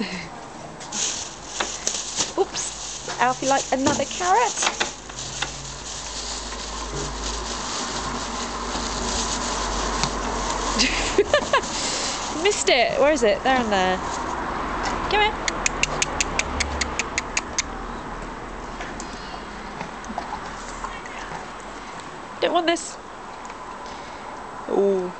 Oops, Alfie like another carrot. Missed it. Where is it? There and there. Come here. Don't want this. Oh.